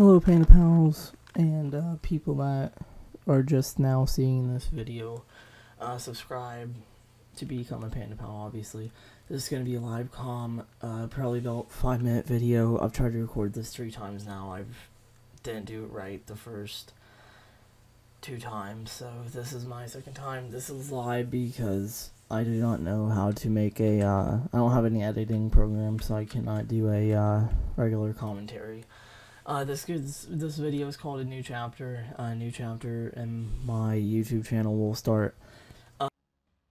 Hello, Panda Pals, and uh, people that are just now seeing this video. Uh, subscribe to become a Panda Pal, obviously. This is going to be a live com, uh, probably about 5 minute video. I've tried to record this three times now. I didn't do it right the first two times, so this is my second time. This is live because I do not know how to make a, uh, I don't have any editing program, so I cannot do a uh, regular commentary. Uh, this this video is called a new chapter. A new chapter, and my YouTube channel will start uh,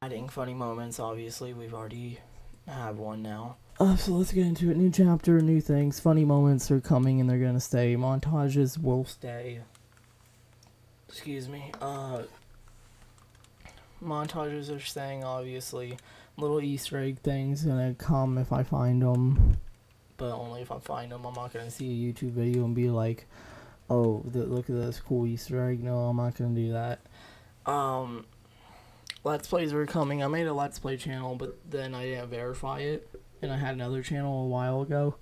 adding funny moments. Obviously, we've already have one now. Uh, so let's get into it. New chapter, new things. Funny moments are coming, and they're gonna stay. Montages will stay. Excuse me. Uh, montages are staying. Obviously, little Easter egg things gonna come if I find them but only if I find them. I'm not gonna see a YouTube video and be like, "Oh, look at this cool Easter egg." No, I'm not gonna do that. Um, Let's plays were coming. I made a Let's Play channel, but then I didn't verify it, and I had another channel a while ago.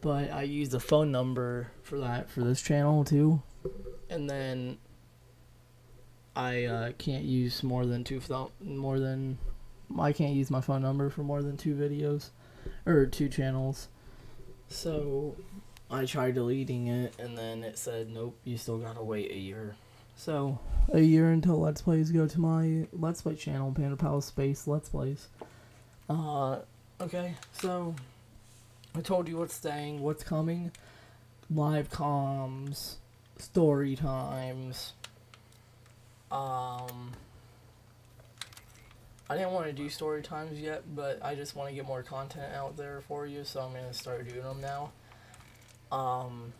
But I used a phone number for that for this channel too, and then I uh, can't use more than two more than I can't use my phone number for more than two videos or two channels. So I tried deleting it, and then it said, nope, you still gotta wait a year. So, a year until Let's Plays go to my Let's Play channel, Panda Palace Space Let's Plays. Uh, okay, so, I told you what's staying, what's coming, live comms, story times, um, I didn't want to do story times yet, but I just want to get more content out there for you, so I'm going to start doing them now. Um,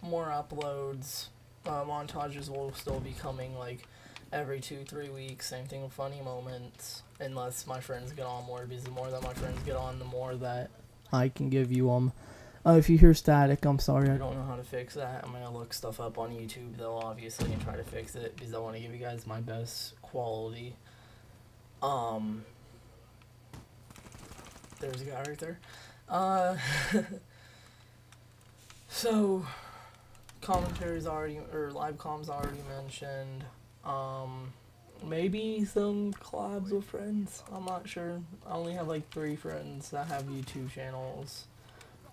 more uploads. Uh, montages will still be coming like every two, three weeks. Same thing with funny moments, unless my friends get on more, because the more that my friends get on, the more that I can give you them. Uh, if you hear static, I'm sorry, I don't know how to fix that. I'm going to look stuff up on YouTube, though, obviously, and try to fix it, because I want to give you guys my best quality. Um, there's a guy right there. Uh, so, commentaries already, or live comms already mentioned. Um, maybe some collabs with friends. I'm not sure. I only have like three friends that have YouTube channels.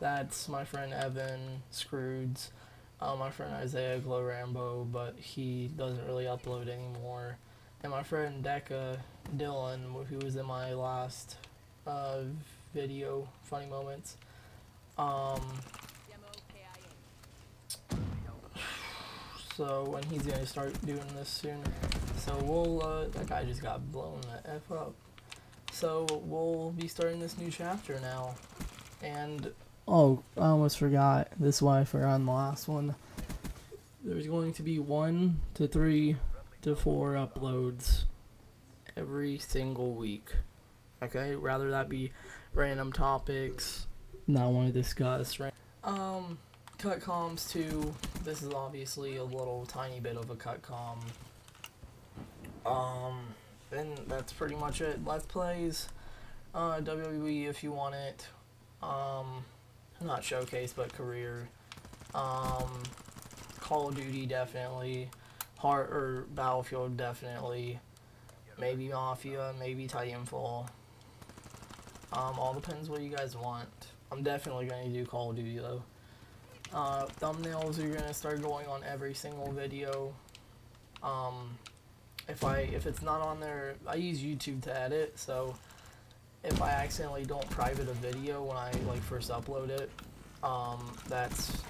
That's my friend Evan Scroods, uh, my friend Isaiah Glow Rambo, but he doesn't really upload anymore and my friend Deca Dylan, who was in my last uh, video, Funny Moments. Um, so, and he's gonna start doing this soon. So we'll, uh, that guy just got blown the F up. So we'll be starting this new chapter now. And, oh, I almost forgot. This is why I forgot on the last one. There's going to be one to three to four uploads every single week. Okay, rather that be random topics not want to discuss. Um, cut comms too. This is obviously a little tiny bit of a cut com. Um, and that's pretty much it. Let's plays, uh, WWE if you want it. Um, not showcase but career. Um, Call of Duty definitely. Heart or Battlefield definitely. Maybe Mafia, maybe Titanfall. Um, all depends what you guys want. I'm definitely going to do Call of Duty though. Uh, thumbnails are going to start going on every single video. Um, if I if it's not on there, I use YouTube to edit, so if I accidentally don't private a video when I like first upload it, um, that's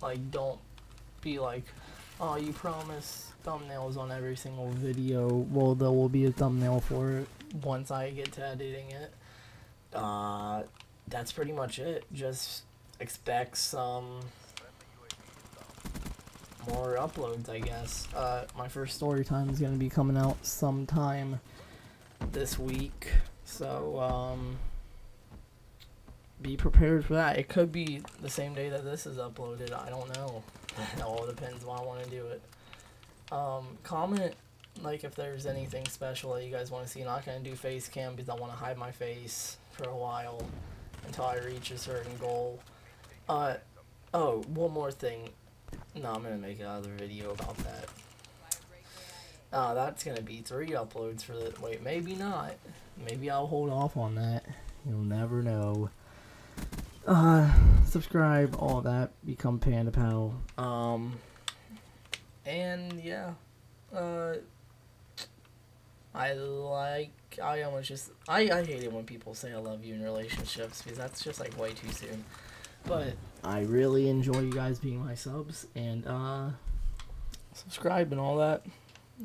like don't be like, Oh, you promise thumbnails on every single video. Well, there will be a thumbnail for it once I get to editing it. Uh, that's pretty much it. Just expect some more uploads, I guess. Uh, my first story time is going to be coming out sometime this week. So, um, be prepared for that. It could be the same day that this is uploaded. I don't know. it all depends when I want to do it. Um, comment like if there's anything special that you guys want to see. I'm not gonna do face cam because I want to hide my face for a while until I reach a certain goal. Uh, Oh, one more thing. No, I'm gonna make another video about that. Uh, that's gonna be three uploads for the. Wait, maybe not. Maybe I'll hold off on that. You'll never know. Uh, subscribe, all that. Become Panda Pal. Um, and yeah. Uh, I like. I almost just. I, I hate it when people say I love you in relationships because that's just like way too soon. But I really enjoy you guys being my subs and uh, subscribe and all that.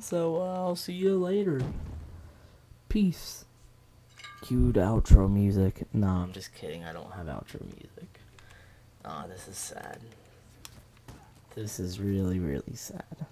So uh, I'll see you later. Peace. Cued outro music. Nah, I'm just kidding. I don't have outro music. Ah, this is sad. This is really, really sad.